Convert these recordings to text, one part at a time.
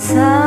さあ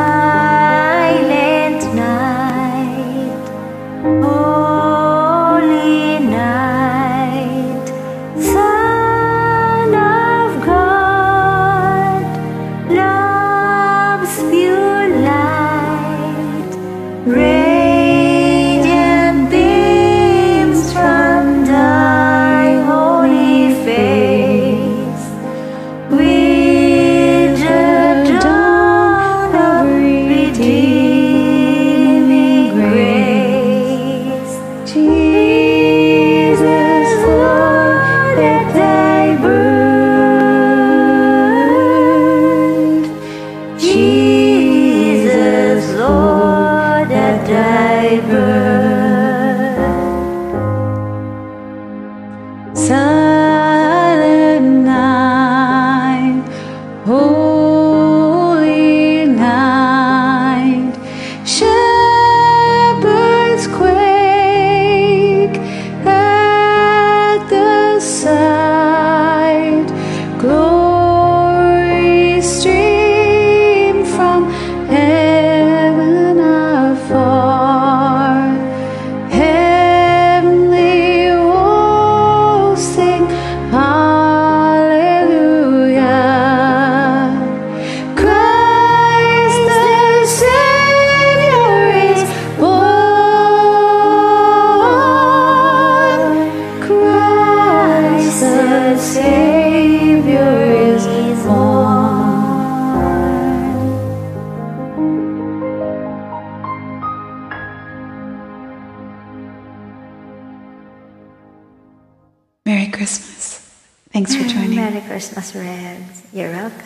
Christmas. Thanks for joining. Merry Christmas, Red. You're welcome.